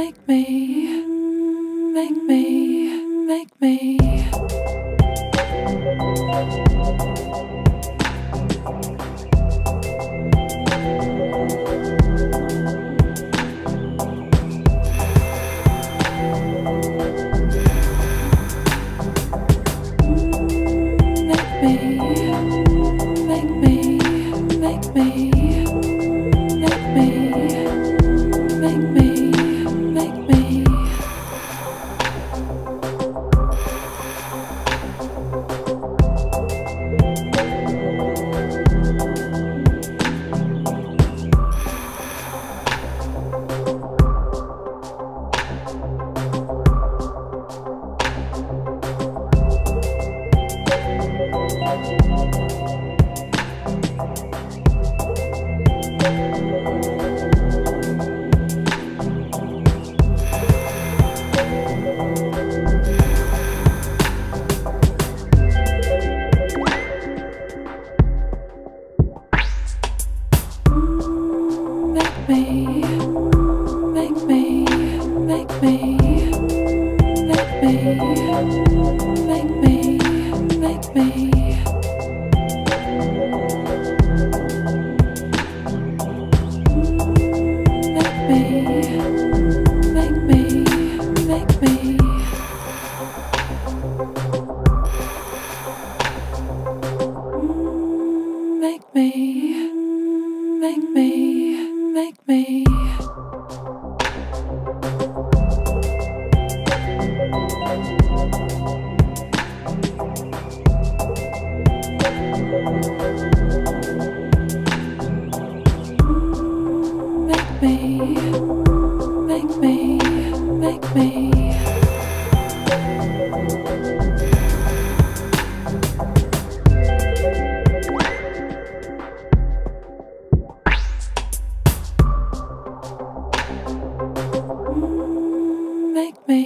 make me, make me, make me. Make me, make me, make me, make me, make me, make me.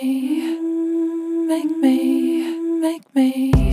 Me, make me, make me.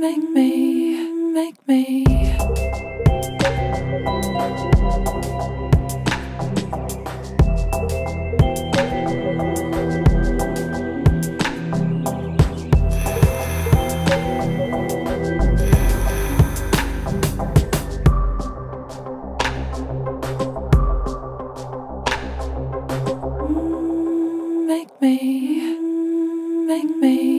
Make me, make me, make me, make me.